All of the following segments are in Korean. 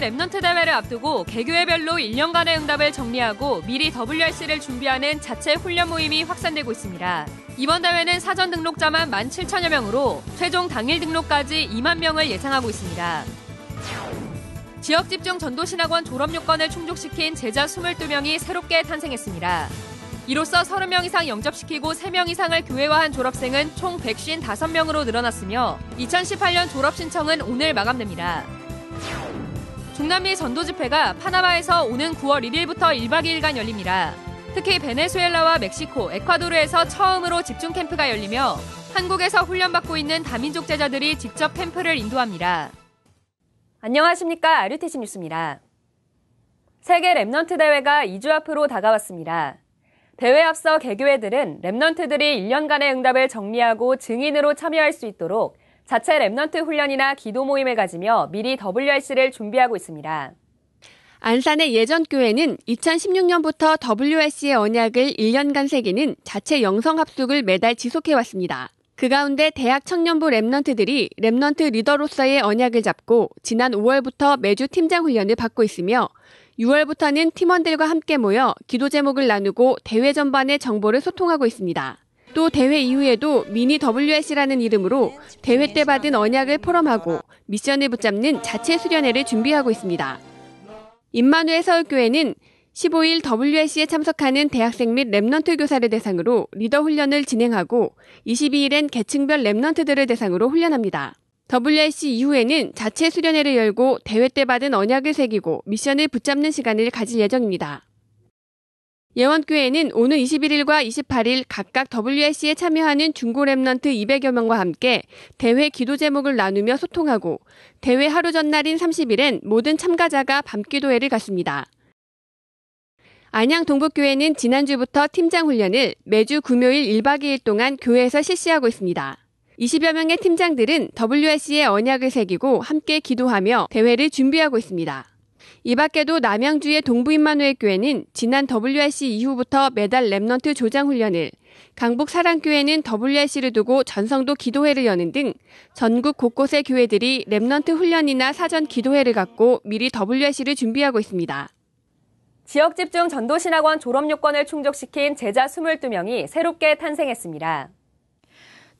remnant 대회를 앞두고 개교회별로 1년간의 응답을 정리하고 미리 WRC를 준비하는 자체 훈련 모임이 확산되고 있습니다. 이번 대회는 사전 등록자만 17,000여 명으로 최종 당일 등록까지 2만 명을 예상하고 있습니다. 지역 집중 전도신학원 졸업 요건을 충족시킨 제자 22명이 새롭게 탄생했습니다. 이로써 30명 이상 영접시키고 3명 이상을 교회화한 졸업생은 총 155명으로 늘어났으며 2018년 졸업 신청은 오늘 마감됩니다. 중남미 전도 집회가 파나마에서 오는 9월 1일부터 1박 2일간 열립니다. 특히 베네수엘라와 멕시코, 에콰도르에서 처음으로 집중 캠프가 열리며 한국에서 훈련받고 있는 다민족 제자들이 직접 캠프를 인도합니다. 안녕하십니까. RUTC 뉴스입니다. 세계 remnant 대회가 2주 앞으로 다가왔습니다. 대회 앞서 개교회들은 remnant들이 1년간의 응답을 정리하고 증인으로 참여할 수 있도록 자체 remnant 훈련이나 기도 모임을 가지며 미리 WRC를 준비하고 있습니다. 안산의 예전 교회는 2016년부터 WRC의 언약을 1년간 새기는 자체 영성 합숙을 매달 지속해 왔습니다. 그 가운데 대학 청년부 remnant들이 remnant 리더로서의 언약을 잡고 지난 5월부터 매주 팀장 훈련을 받고 있으며 6월부터는 팀원들과 함께 모여 기도 제목을 나누고 대회 전반의 정보를 소통하고 있습니다. 또 대회 이후에도 미니 WS라는 이름으로 대회 때 받은 언약을 포럼하고 미션을 붙잡는 자체 수련회를 준비하고 있습니다. 임마누엘 서울교회는 15일 WS에 참석하는 대학생 및 Remnant 교사를 대상으로 리더 훈련을 진행하고 22일엔 계층별 Remnant들을 대상으로 훈련합니다. WRC 이후에는 자체 수련회를 열고 대회 때 받은 언약을 새기고 미션을 붙잡는 시간을 가질 예정입니다. 예원교회는 오는 21일과 28일 각각 WRC에 참여하는 중고 Remnant 200여 명과 함께 대회 기도 제목을 나누며 소통하고 대회 하루 전날인 30일엔 모든 참가자가 밤기도회를 갖습니다. 안양 동북교회는 지난주부터 팀장 훈련을 매주 금요일 1박 2일 동안 교회에서 실시하고 있습니다. 20여 명의 팀장들은 WRC의 언약을 새기고 함께 기도하며 대회를 준비하고 있습니다. 이 밖에도 남양주의 동부임마누엘 교회는 지난 WRC 이후부터 매달 Remnant 조장 훈련을, 강북 사랑교회는 WRC를 두고 전성도 기도회를 여는 등 전국 곳곳의 교회들이 Remnant 훈련이나 사전 기도회를 갖고 미리 WRC를 준비하고 있습니다. 지역 집중 전도신학원 졸업 요건을 충족시킨 제자 22명이 새롭게 탄생했습니다.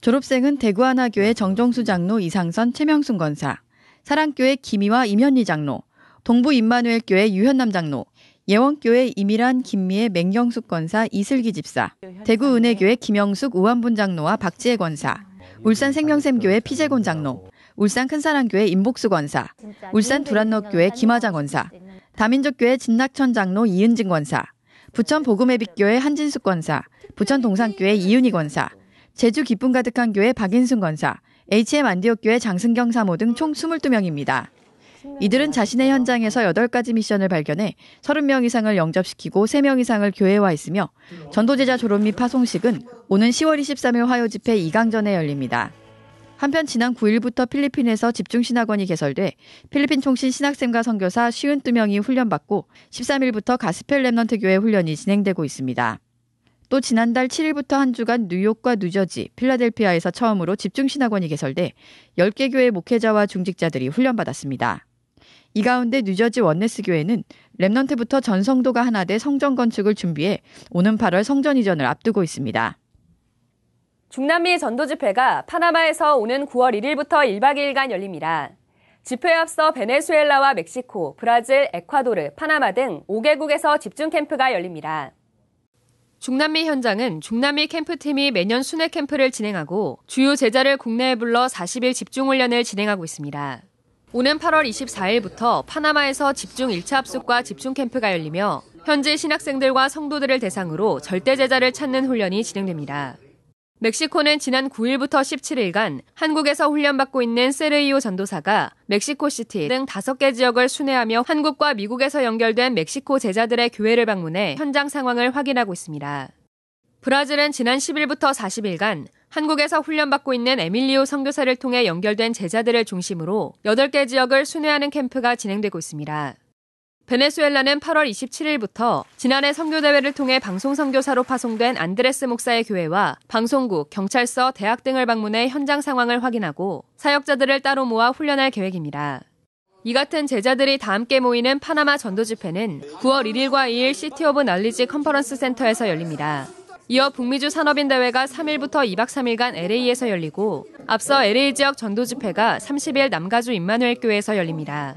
졸업생은 대구 하나교회 정정수 장로 이상선 최명순 권사, 사랑교회 김희와 임현리 장로, 동부 임마누엘교회 유현남 장로, 예원교회 이미란 김미애 맹경숙 권사 이슬기 집사, 대구 은혜교회 김영숙 우한분 장로와 박지혜 권사, 울산 생명샘교회 피재곤 장로, 울산 큰사랑교회 임복수 권사, 울산 두란노교회 김화장 권사, 다민족교회 진낙천 장로 이은진 권사, 부천 복음의빛교회 한진숙 권사, 부천 동산교회 이윤희 권사, 제주 기쁨 가득한 교회 박인순 권사, HM 안디옥교회 장승경 사모 등 총 22명입니다. 이들은 자신의 현장에서 8가지 미션을 발견해 30명 이상을 영접시키고 3명 이상을 교회화했으며 전도제자 졸업 및 파송식은 오는 10월 23일 화요 집회 2강전에 열립니다. 한편 지난 9일부터 필리핀에서 집중신학원이 개설돼 필리핀 총신 신학생과 선교사 52명이 훈련받고 13일부터 가스펠 렘넌트 교회 훈련이 진행되고 있습니다. 또 지난달 7일부터 한 주간 뉴욕과 뉴저지, 필라델피아에서 처음으로 집중신학원이 개설돼 10개 교회 목회자와 중직자들이 훈련받았습니다. 이 가운데 뉴저지 원네스 교회는 Remnant부터 전 성도가 하나 돼 성전 건축을 준비해 오는 8월 성전 이전을 앞두고 있습니다. 중남미 전도 집회가 파나마에서 오는 9월 1일부터 1박 2일간 열립니다. 집회에 앞서 베네수엘라와 멕시코, 브라질, 에콰도르, 파나마 등 5개국에서 집중 캠프가 열립니다. 중남미 현장은 중남미 캠프팀이 매년 순회 캠프를 진행하고 주요 제자를 국내에 불러 40일 집중 훈련을 진행하고 있습니다. 오는 8월 24일부터 파나마에서 집중 1차 합숙과 집중 캠프가 열리며 현지 신학생들과 성도들을 대상으로 절대 제자를 찾는 훈련이 진행됩니다. 멕시코는 지난 9일부터 17일간 한국에서 훈련받고 있는 세르이오 전도사가 멕시코시티 등 5개 지역을 순회하며 한국과 미국에서 연결된 멕시코 제자들의 교회를 방문해 현장 상황을 확인하고 있습니다. 브라질은 지난 10일부터 40일간 한국에서 훈련받고 있는 에밀리오 선교사를 통해 연결된 제자들을 중심으로 8개 지역을 순회하는 캠프가 진행되고 있습니다. 베네수엘라는 8월 27일부터 지난해 선교대회를 통해 방송 선교사로 파송된 안드레스 목사의 교회와 방송국, 경찰서, 대학 등을 방문해 현장 상황을 확인하고 사역자들을 따로 모아 훈련할 계획입니다. 이 같은 제자들이 다 함께 모이는 파나마 전도 집회는 9월 1일과 2일 City of Knowledge Conference Center에서 열립니다. 이어 북미주 산업인 대회가 3일부터 2박 3일간 LA에서 열리고 앞서 LA 지역 전도 집회가 30일 남가주 임마누엘 교회에서 열립니다.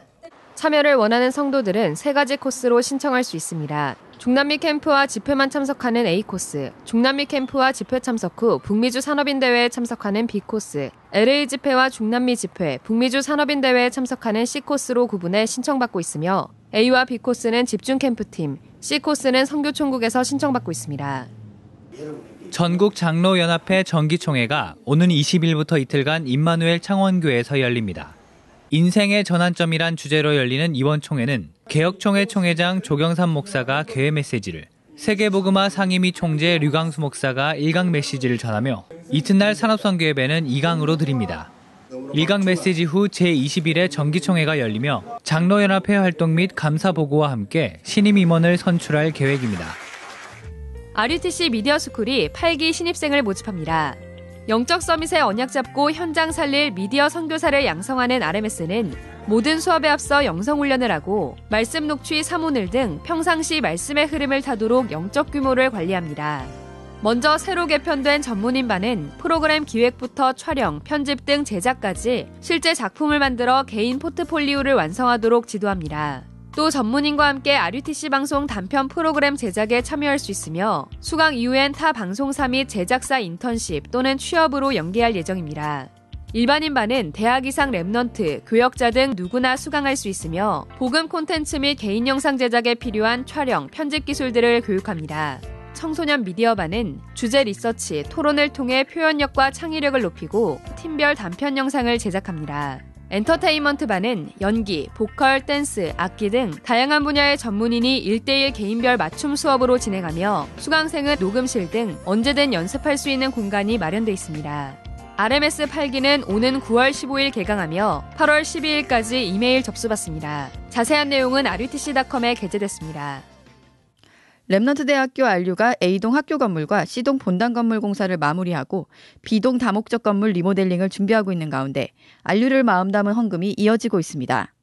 참여를 원하는 성도들은 세 가지 코스로 신청할 수 있습니다. 중남미 캠프와 집회만 참석하는 A코스, 중남미 캠프와 집회 참석 후 북미주 산업인 대회에 참석하는 B코스, LA 집회와 중남미 집회, 북미주 산업인 대회에 참석하는 C코스로 구분해 신청받고 있으며 A와 B코스는 집중 캠프팀, C코스는 성교총국에서 신청받고 있습니다. 전국 장로연합회 정기총회가 오는 20일부터 이틀간 임마누엘 창원교에서 열립니다. 인생의 전환점이란 주제로 열리는 이번 총회는 개혁총회 총회장 조경삼 목사가 개회 메시지를 세계복음화 상임위 총재 류강수 목사가 1강 메시지를 전하며 이튿날 산업선교회배는 2강으로 드립니다. 1강 메시지 후 제21회 정기총회가 열리며 장로연합회 활동 및 감사보고와 함께 신임 임원을 선출할 계획입니다. RUTC 미디어 스쿨이 8기 신입생을 모집합니다. 영적 summit의 언약 잡고 현장 살릴 미디어 선교사를 양성하는 RMS는 모든 수업에 앞서 영성 훈련을 하고 말씀 녹취 삼오늘 등 평상시 말씀의 흐름을 타도록 영적 규모를 관리합니다. 먼저 새로 개편된 전문인 반은 프로그램 기획부터 촬영, 편집 등 제작까지 실제 작품을 만들어 개인 포트폴리오를 완성하도록 지도합니다. 또 전문인과 함께 RUTC 방송 단편 프로그램 제작에 참여할 수 있으며 수강 이후엔 타 방송사 및 제작사 인턴십 또는 취업으로 연계할 예정입니다. 일반인반은 대학 이상 Remnant, 교역자 등 누구나 수강할 수 있으며 복음 콘텐츠 및 개인 영상 제작에 필요한 촬영, 편집 기술들을 교육합니다. 청소년 미디어반은 주제 리서치, 토론을 통해 표현력과 창의력을 높이고 팀별 단편 영상을 제작합니다. 엔터테인먼트 반은 연기, 보컬, 댄스, 악기 등 다양한 분야의 전문인이 1대1 개인별 맞춤 수업으로 진행하며 수강생은 녹음실 등 언제든 연습할 수 있는 공간이 마련되어 있습니다. RMS 8기는 오는 9월 15일 개강하며 8월 12일까지 이메일 접수받습니다. 자세한 내용은 rutc.com에 게재됐습니다. Remnant 대학교 RU가 A동 학교 건물과 C동 본당 건물 공사를 마무리하고 B동 다목적 건물 리모델링을 준비하고 있는 가운데 RU를 마음 담은 헌금이 이어지고 있습니다.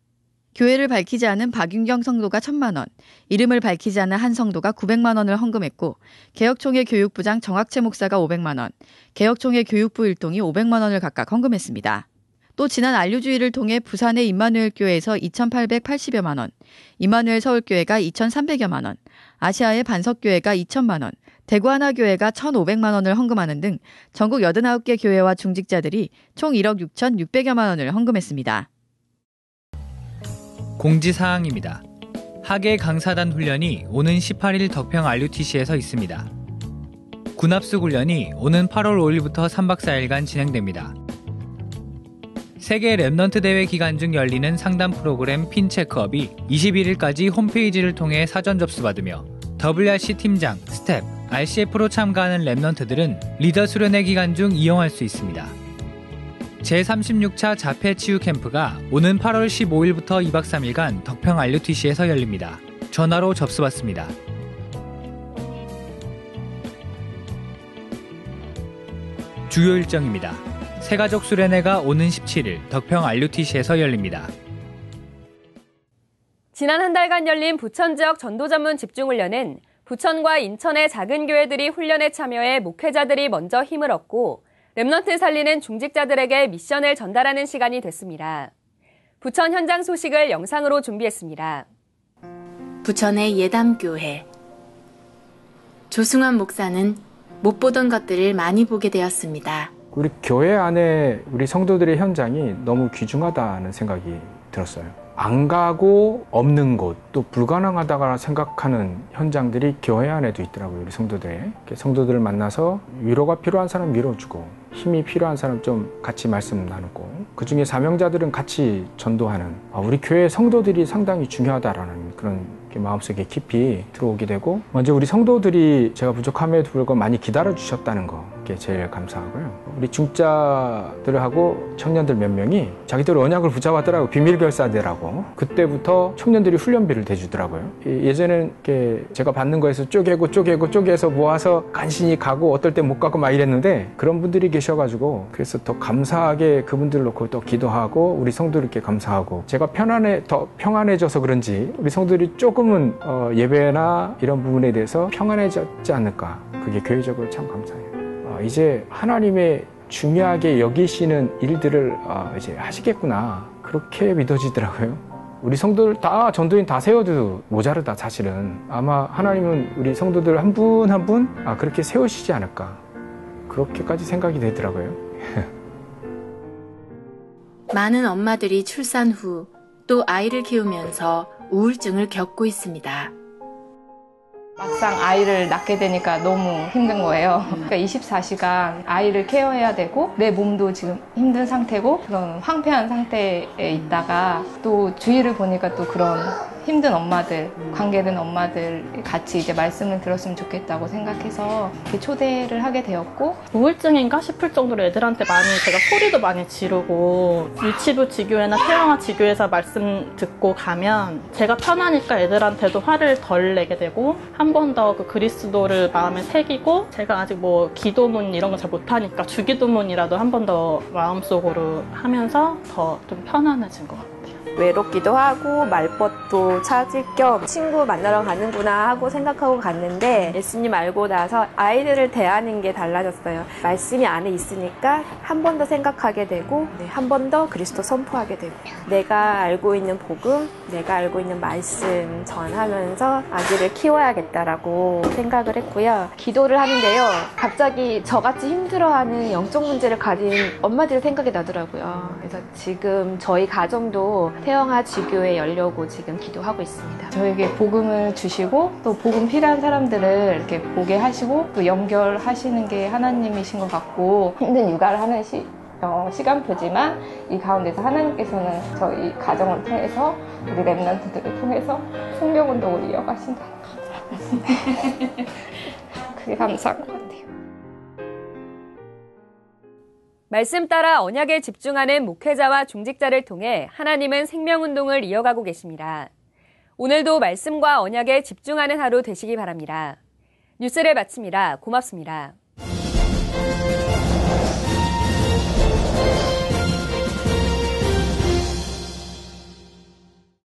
교회를 밝히지 않은 박윤경 성도가 천만 원, 이름을 밝히지 않은 한 성도가 900만 원을 헌금했고 개혁총회 교육부장 정학채 목사가 500만 원, 개혁총회 교육부 일동이 500만 원을 각각 헌금했습니다. 또 지난 안류주의를 통해 부산의 임마누엘 교회에서 2,880여만 원, 임마누엘 서울교회가 2,300여만 원, 아시아의 반석교회가 2천만 원, 대구 하나교회가 1,500만 원을 헌금하는 등 전국 89개 교회와 중직자들이 총 1억 6,600여만 원을 헌금했습니다. 공지사항입니다. 하계 강사단 훈련이 오는 18일 덕평 RUTC에서 있습니다. 군합숙 훈련이 오는 8월 5일부터 3박 4일간 진행됩니다. 세계 Remnant 대회 기간 중 열리는 상담 프로그램 핀 check-up이 21일까지 홈페이지를 통해 사전 접수받으며 WRC 팀장, 스태프, RCF로 참가하는 Remnant들은 리더 수련회 기간 중 이용할 수 있습니다. 제36차 자폐 치유 캠프가 오는 8월 15일부터 2박 3일간 덕평 RUTC에서 열립니다. 전화로 접수받습니다. 주요 일정입니다. 새가족 수련회가 오는 17일 덕평 RUTC에서 열립니다. 지난 한 달간 열린 부천 지역 전도 전문 집중훈련은 부천과 인천의 작은 교회들이 훈련에 참여해 목회자들이 먼저 힘을 얻고 Remnant 살리는 중직자들에게 미션을 전달하는 시간이 됐습니다. 부천 현장 소식을 영상으로 준비했습니다. 부천의 예담교회. 조승환 목사는 못 보던 것들을 많이 보게 되었습니다. 우리 교회 안에 우리 성도들의 현장이 너무 귀중하다는 생각이 들었어요. 안 가고 없는 곳, 또 불가능하다고 생각하는 현장들이 교회 안에도 있더라고요, 우리 성도들의. 성도들을 만나서 위로가 필요한 사람 위로주고, 힘이 필요한 사람 좀 같이 말씀 나누고, 그 중에 사명자들은 같이 전도하는, 아, 우리 교회 성도들이 상당히 중요하다라는 그런 마음속에 깊이 들어오게 되고, 먼저 우리 성도들이 제가 부족함에도 불구하고 많이 기다려 주셨다는 거, 게 제일 감사하고요. 우리 중자들하고 청년들 몇 명이 자기들 언약을 붙잡았더라고 비밀 결사대라고 그때부터 청년들이 훈련비를 대주더라고요. 예전에는 제가 받는 거에서 쪼개고 쪼개고 쪼개서 모아서 간신히 가고 어떨 때 못 가고 막 이랬는데 그런 분들이 계셔가지고 그래서 더 감사하게 그분들 놓고 또 기도하고 우리 성도들께 감사하고 제가 편안해 더 평안해져서 그런지 우리 성도들이 조금은 어, 예배나 이런 부분에 대해서 평안해졌지 않을까 그게 교회적으로 참 감사해요. 어, 이제 하나님의 중요하게 여기시는 일들을 어, 이제 하시겠구나 그렇게 믿어지더라고요. 우리 성도들 다 전도인 다 세워도 모자르다 사실은 아마 하나님은 우리 성도들 한 분 한 분 아, 그렇게 세우시지 않을까 그렇게까지 생각이 되더라고요. 많은 엄마들이 출산 후 또 아이를 키우면서 우울증을 겪고 있습니다. 막상 아이를 낳게 되니까 너무 힘든 거예요. 그러니까 24시간 아이를 케어해야 되고 내 몸도 지금 힘든 상태고 그런 황폐한 상태에 있다가 또 주위를 보니까 또 그런 힘든 엄마들, 관계된 엄마들 같이 이제 말씀을 들었으면 좋겠다고 생각해서 이렇게 초대를 하게 되었고 우울증인가 싶을 정도로 애들한테 많이 제가 소리도 많이 지르고 유치부 지교회나 태영아 지교회에서 말씀 듣고 가면 제가 편하니까 애들한테도 화를 덜 내게 되고 한 번 더 그 그리스도를 마음에 새기고 제가 아직 뭐 기도문 이런 거 잘 못하니까 주기도문이라도 한 번 더 마음속으로 하면서 더 좀 편안해진 것 같아요. 외롭기도 하고 말벗도 찾을 겸 친구 만나러 가는구나 하고 생각하고 갔는데 예수님 알고 나서 아이들을 대하는 게 달라졌어요. 말씀이 안에 있으니까 한 번 더 생각하게 되고 네, 한번 더 그리스도 선포하게 되고 내가 알고 있는 복음, 내가 알고 있는 말씀 전하면서 아기를 키워야겠다라고 생각을 했고요. 기도를 하는데요. 갑자기 저같이 힘들어하는 영적 문제를 가진 엄마들의 생각이 나더라고요. 그래서 지금 저희 가정도 태영아 지교에 열려고 지금 기도하고 있습니다. 저에게 복음을 주시고 또 복음 필요한 사람들을 이렇게 보게 하시고 또 연결하시는 게 하나님이신 것 같고 힘든 육아를 하는 시, 어, 시간표지만 이 가운데서 하나님께서는 저희 가정을 통해서 우리 랩런트들을 통해서 성경운동을 이어가신다는 거 그게 감사한 것 같아요. 말씀 따라 언약에 집중하는 목회자와 중직자를 통해 하나님은 생명운동을 이어가고 계십니다. 오늘도 말씀과 언약에 집중하는 하루 되시기 바랍니다. 뉴스를 마칩니다. 고맙습니다.